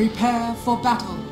Prepare for battle.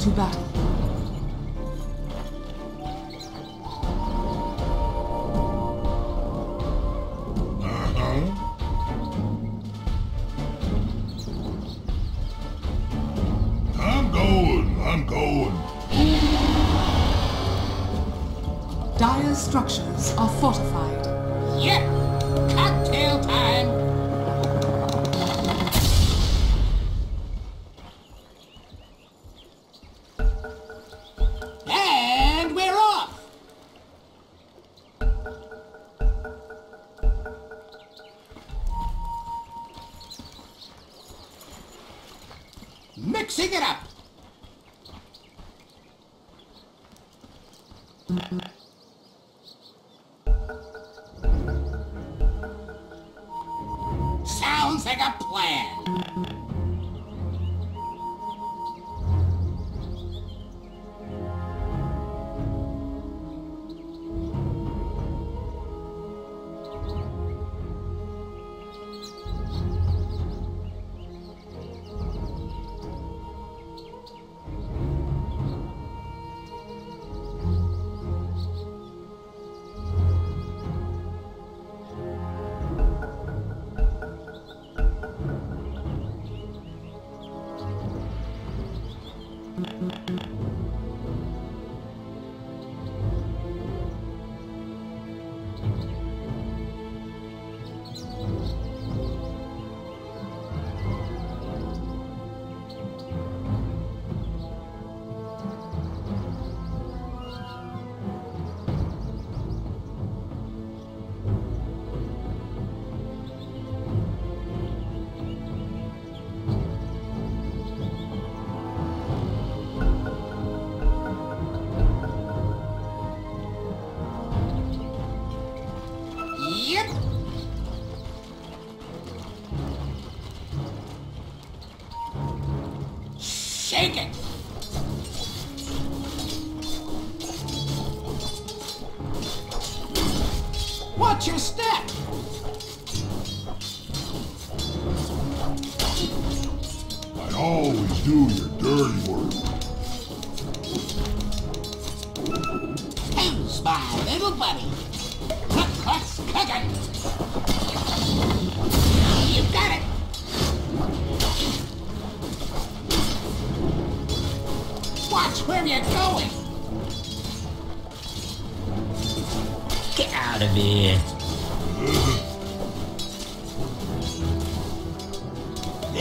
To battle. Uh-huh. I'm going. I'm going. Dire's structures are fortified. Yep! Cocktail time!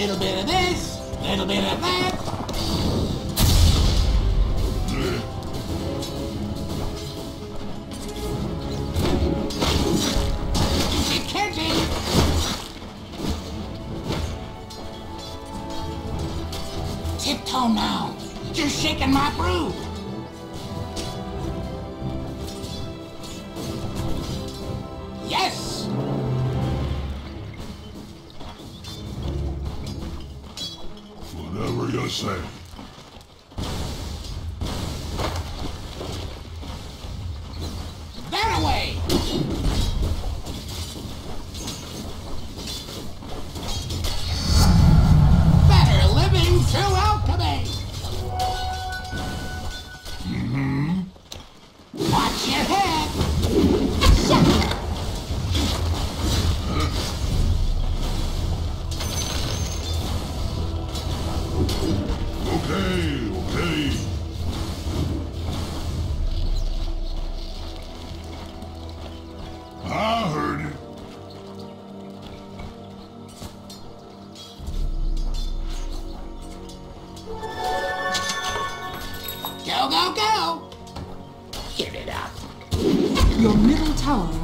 Little bit of this, little bit of that. Tiptoe now. You're shaking my brew.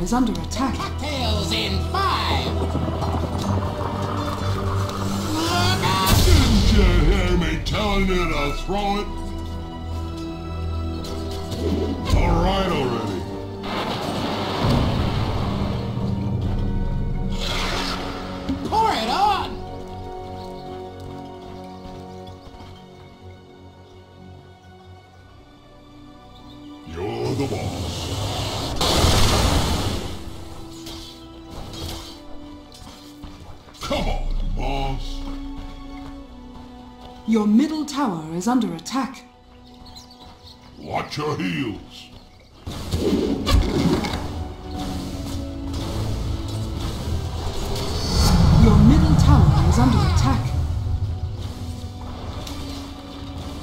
Is under attack. Cocktails in five. Look out! Didn't you hear me telling you to throw it? Tower is under attack. Watch your heels. Your middle tower is under attack.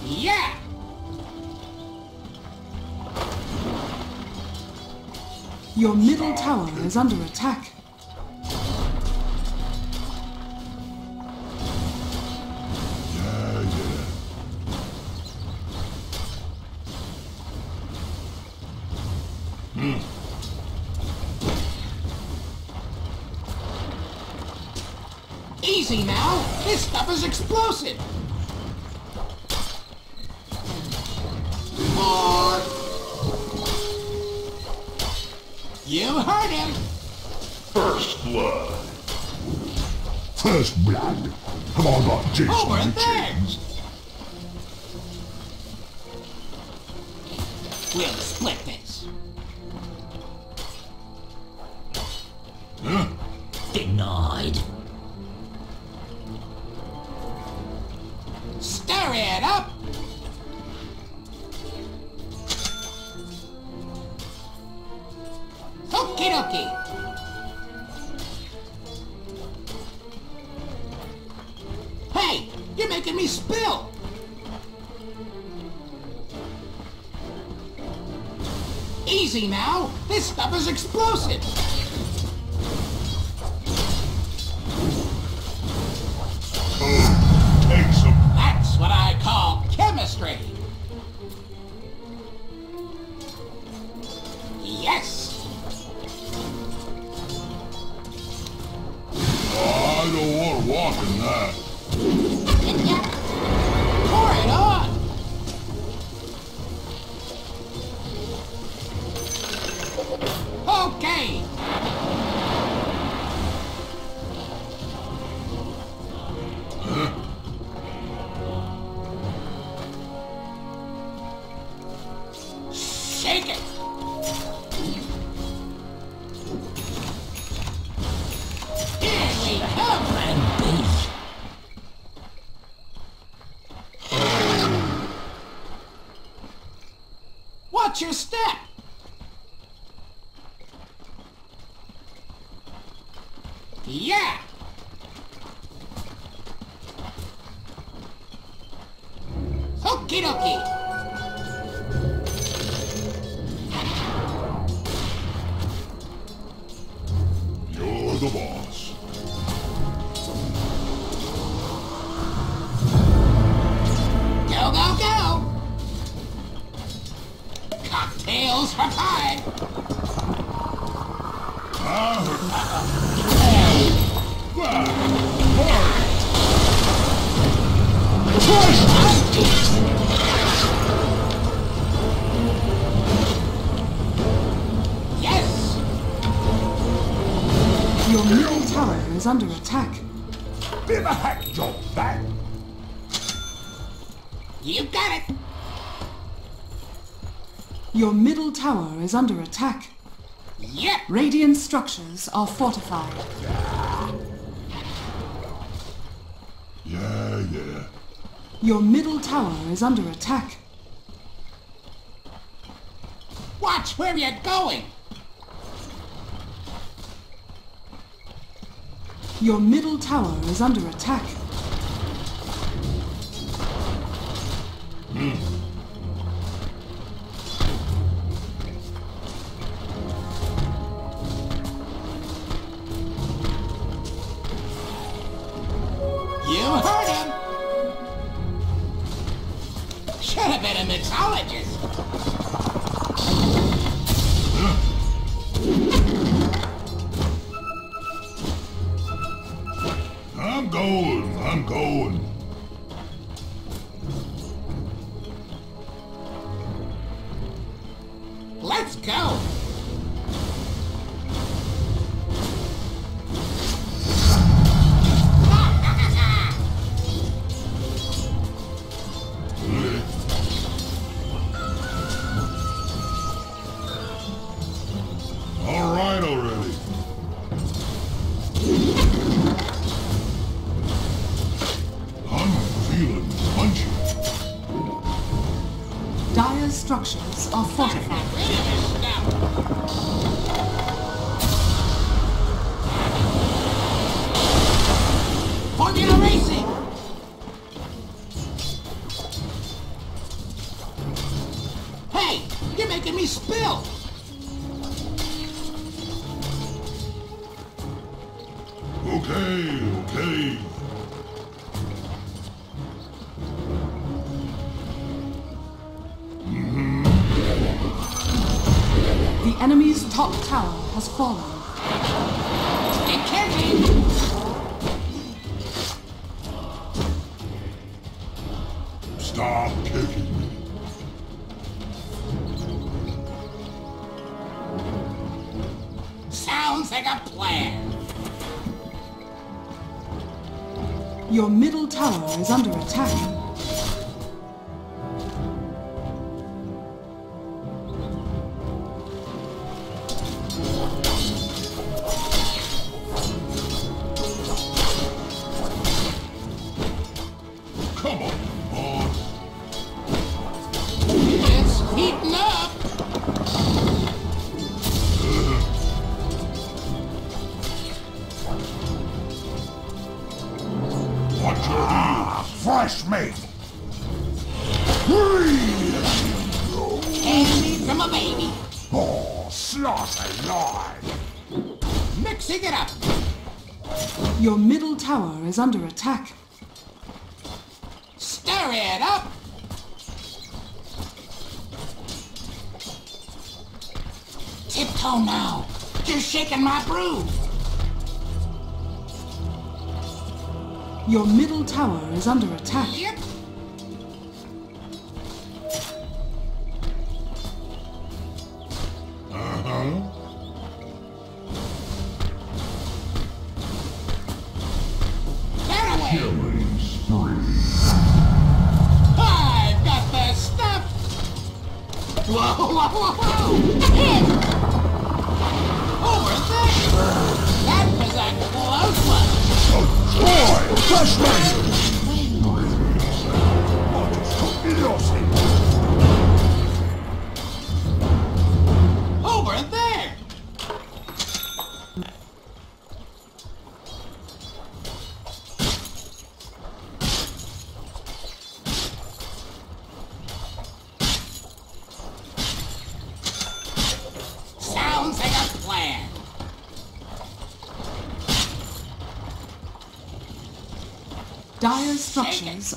Yeah! Your middle tower is under attack. Easy now! This stuff is explosive! More! You heard him! First blood. First blood. Have I got Jason Over there. Cocktails for! Yes! Your middle tower is under attack. Be the heck job that. You got it! Your middle tower is under attack. Yep! Radiant structures are fortified. Yeah, yeah. Your middle tower is under attack. Watch where you're going! Your middle tower is under attack. You Should have been a mixologist. I'm going, I'm going. enemy's top tower has fallen. It can't! Stop kicking me. Sounds like a plan. Your middle tower is under attack. Stir it up! Tiptoe now! You're shaking my brew! Your middle tower is under attack. Yep.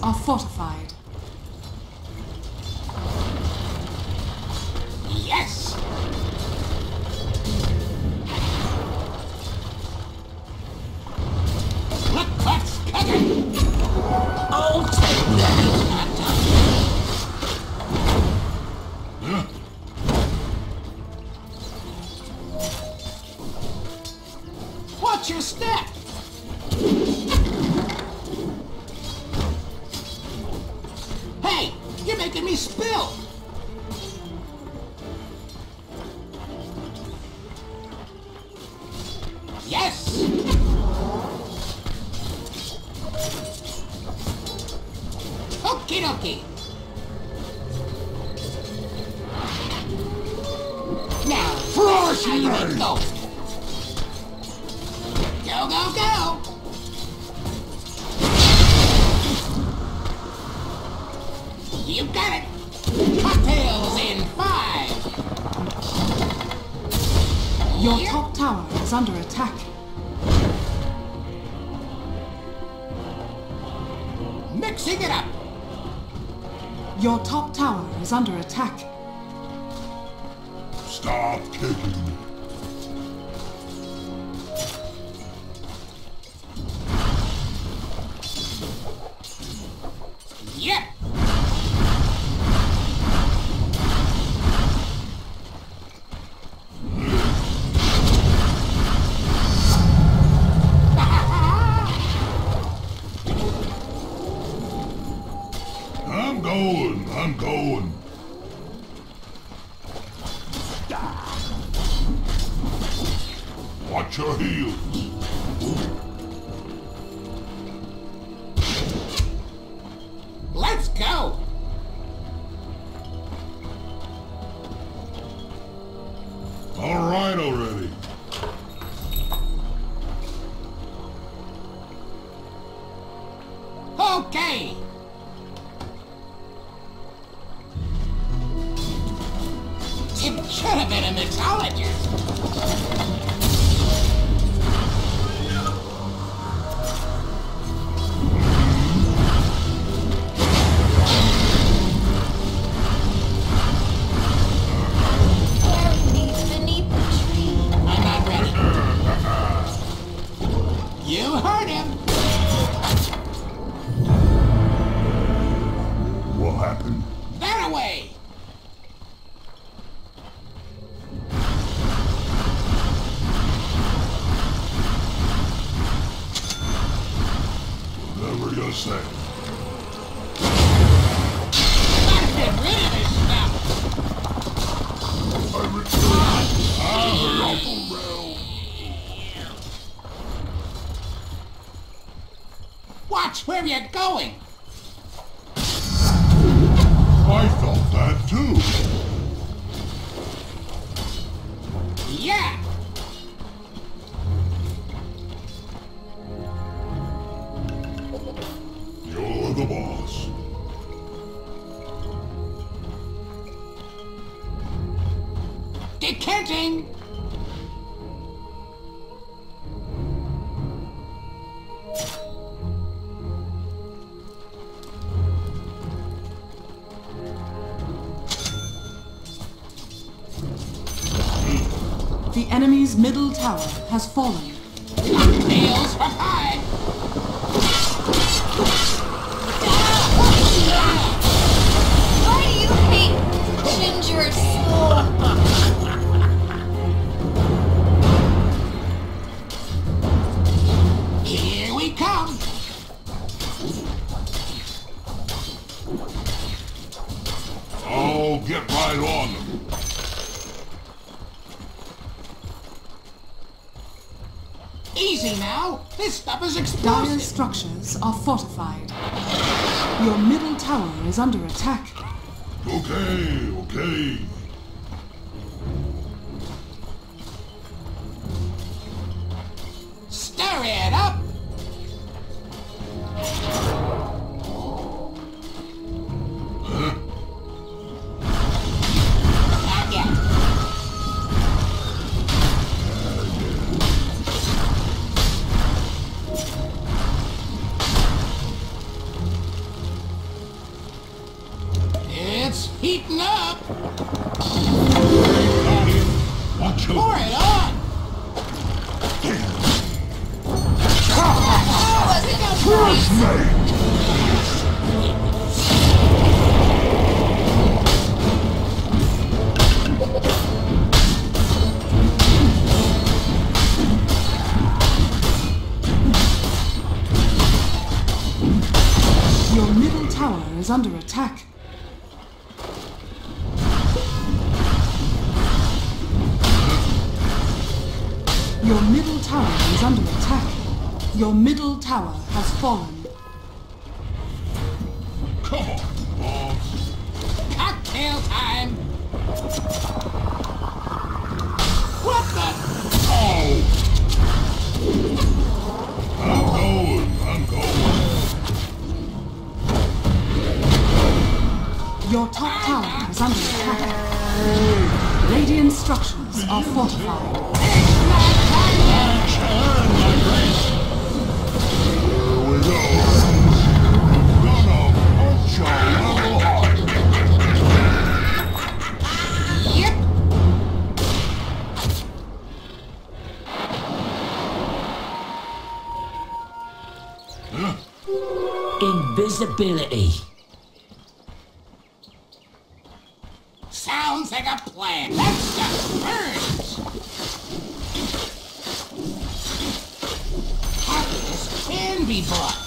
are fortified. top tower is under attack. Stop kicking going. The enemy's middle tower has fallen. Nails from high! Why do you hate? Here we come! I'll get right on establish explosives. Dire structures are fortified. Your middle tower is under attack. Okay, okay. slain! Visibility. Sounds like a plan. Let's just merge. Happiness can be bought.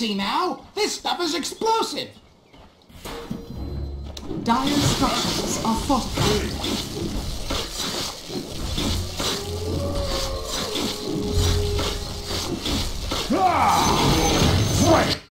crazy now! This stuff is explosive! Dire structures are fortified. Ah! Right.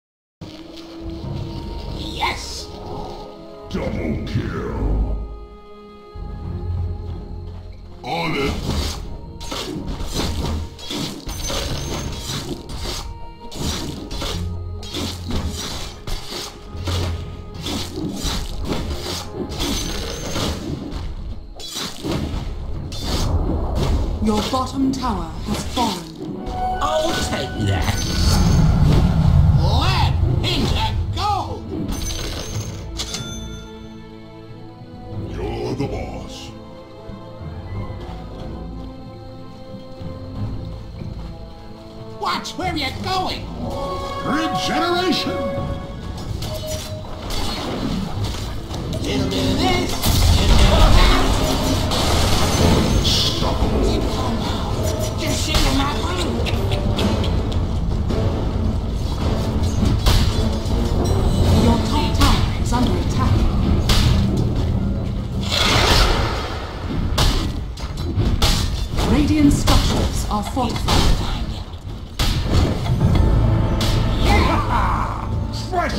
Fresh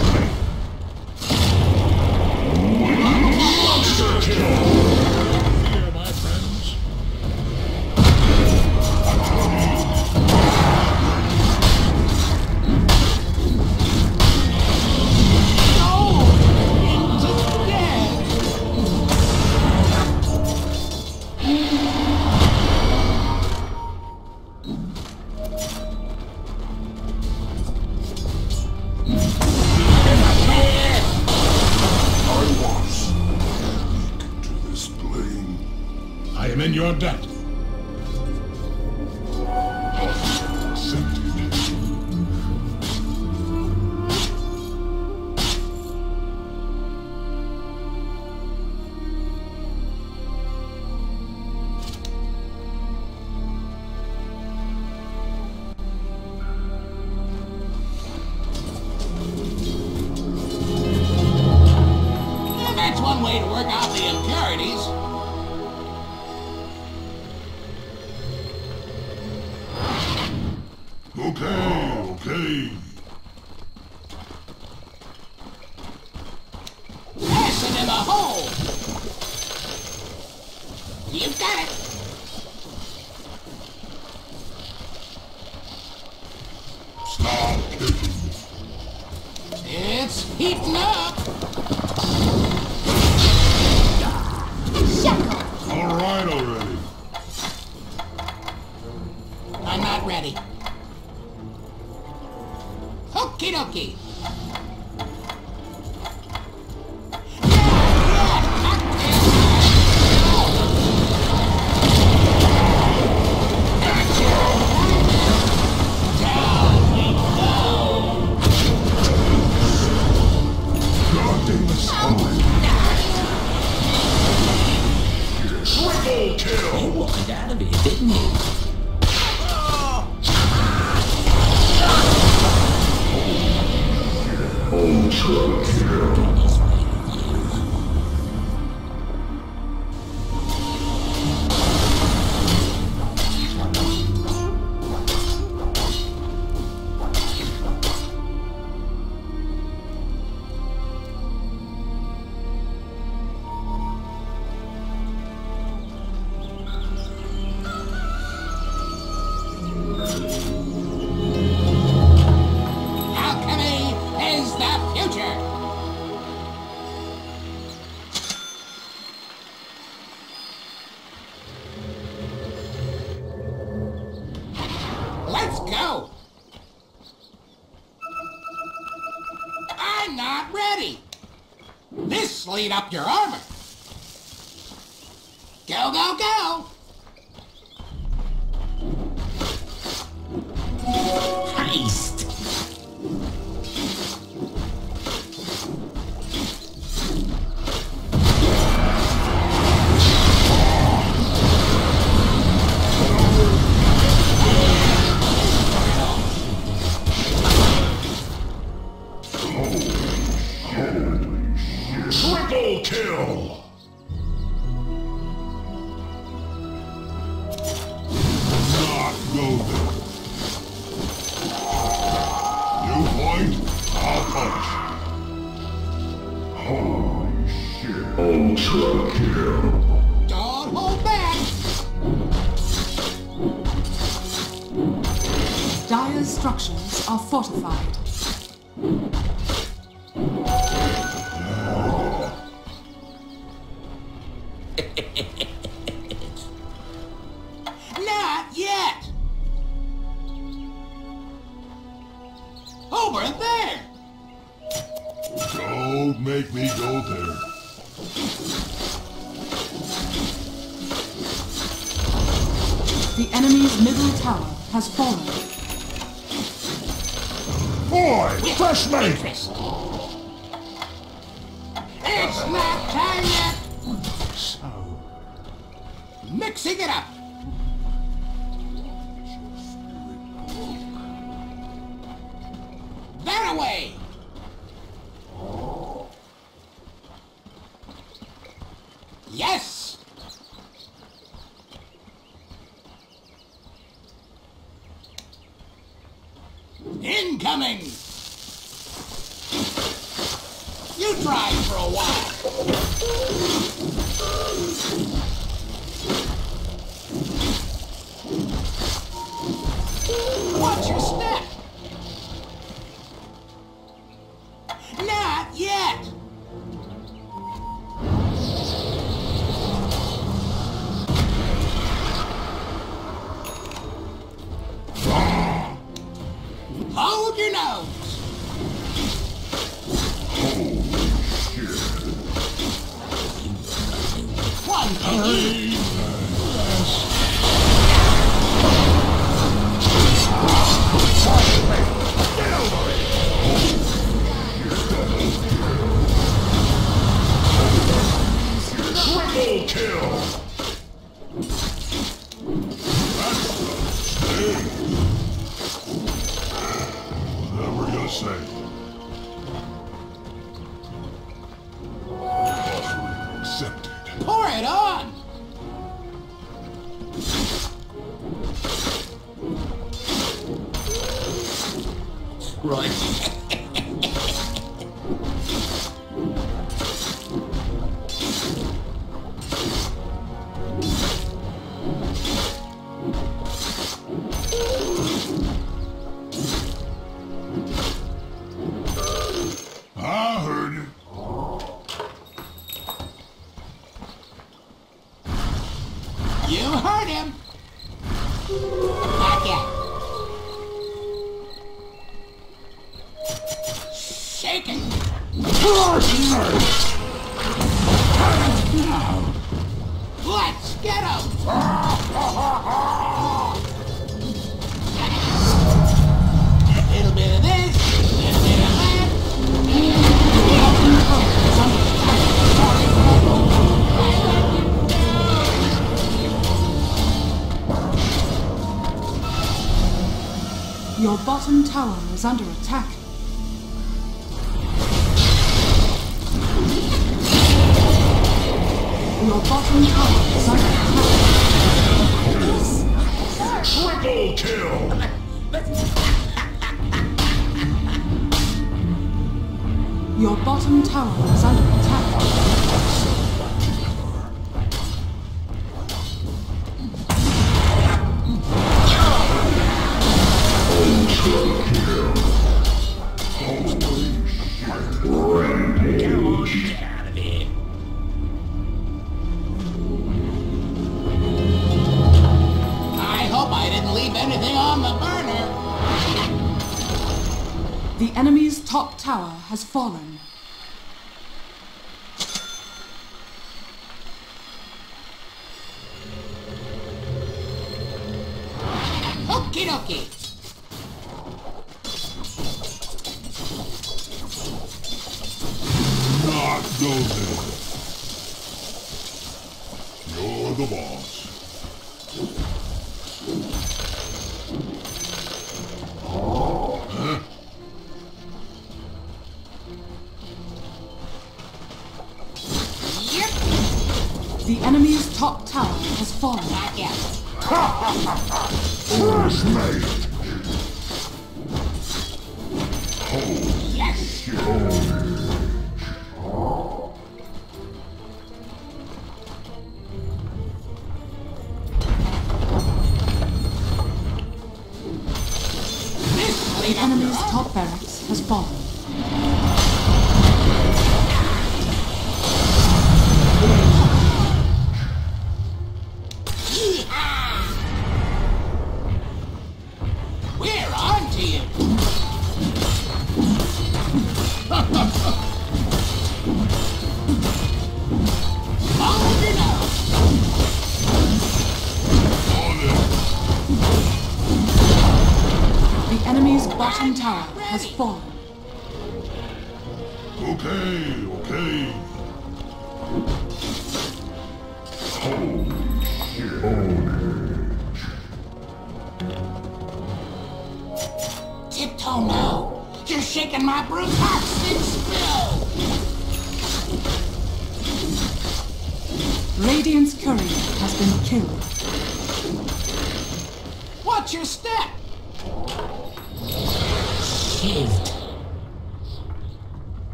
Monster kill! Okay, okay. Blast him in the hole! You've got it! bleed up your armor. Ultra kill! Don't hold back! Dire's structures are fortified. You try for a while. under attack. Your bottom tower is under attack. Triple kill! Your bottom tower is under attack. 哦，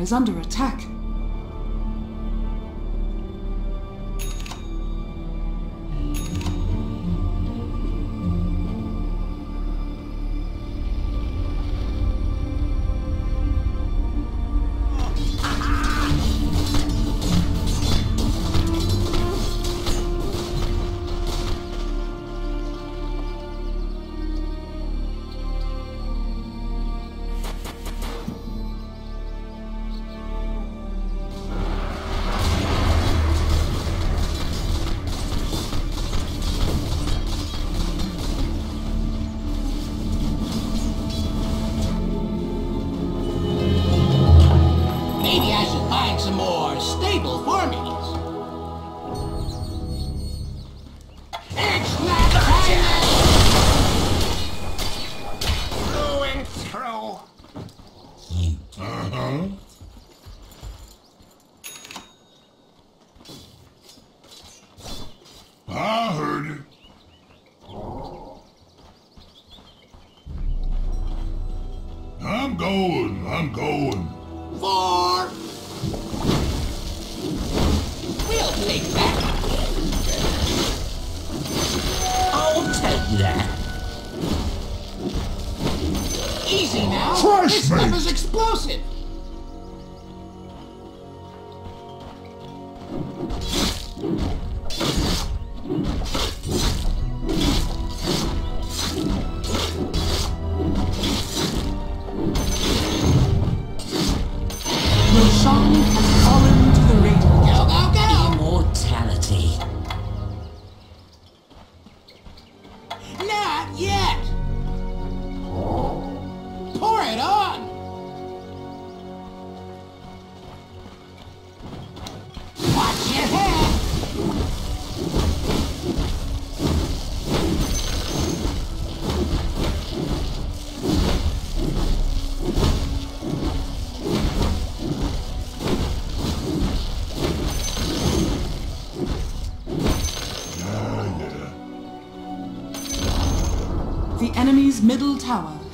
is under attack. Take that. I'll take that. Easy now. This stuff is explosive.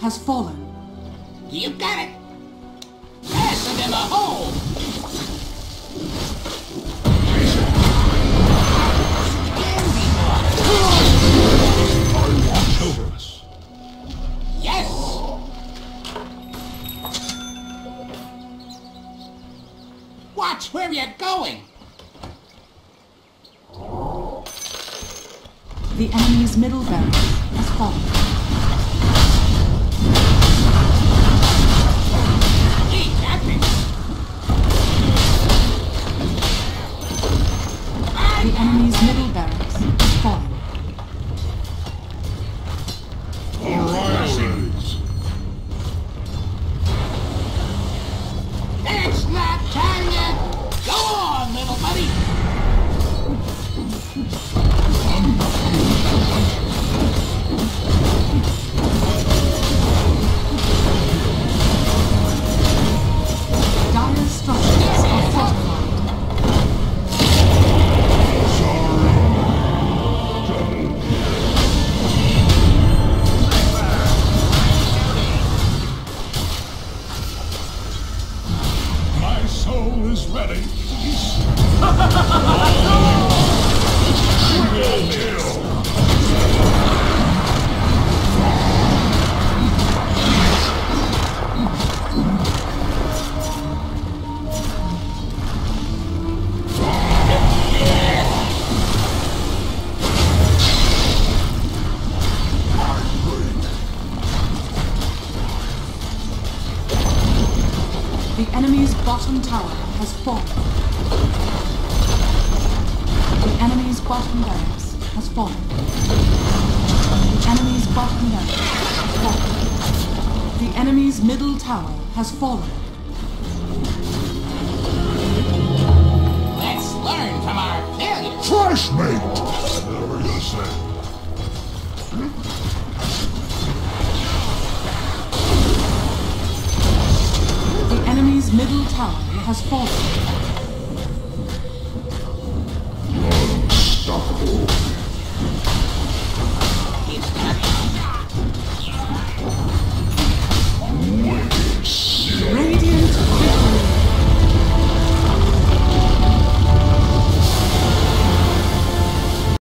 has fallen.